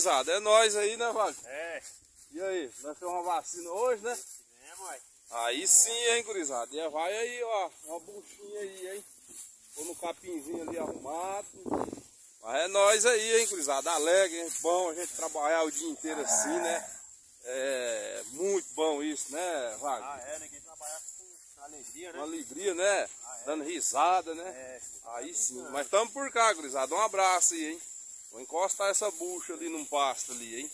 gurizada? É nós aí, né, Wagner? É. E aí, nós temos uma vacina hoje, né? É, mãe. Aí sim, hein, gurizada. E vai aí, ó, uma buchinha aí, hein? Pô no capinzinho ali arrumado. Mas é nós aí, hein, gurizada. Alegre, hein? Bom a gente trabalhar o dia inteiro assim, né? É muito bom isso, né, Wagner? Ah, é, ninguém trabalha com alegria, né? alegria, né? Ah, é. Dando risada, né? É. Aí sim. Mas estamos por cá, gurizada. Um abraço aí, hein? Vou encostar essa bucha ali num pasto ali, hein?